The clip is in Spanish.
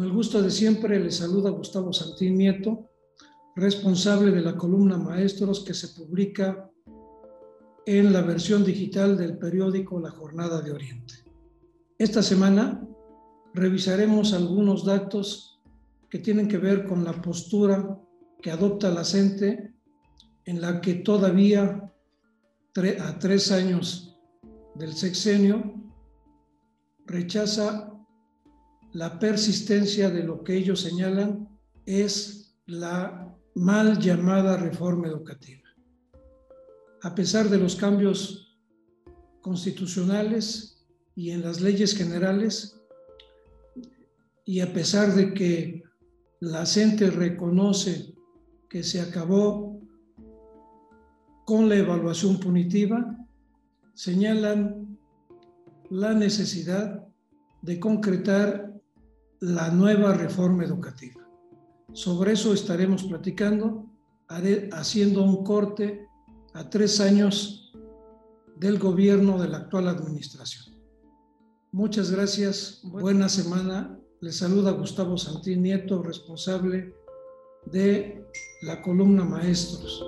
el gusto de siempre, le saluda Gustavo Santín Nieto, responsable de la columna Maestros que se publica en la versión digital del periódico La Jornada de Oriente. Esta semana revisaremos algunos datos que tienen que ver con la postura que adopta la CENTE en la que todavía a tres años del sexenio rechaza la persistencia de lo que ellos señalan es la mal llamada reforma educativa. A pesar de los cambios constitucionales y en las leyes generales, y a pesar de que la gente reconoce que se acabó con la evaluación punitiva, señalan la necesidad de concretar la nueva reforma educativa. Sobre eso estaremos platicando, haciendo un corte a tres años del gobierno de la actual administración. Muchas gracias, buena semana. Les saluda Gustavo Santín Nieto, responsable de la columna Maestros.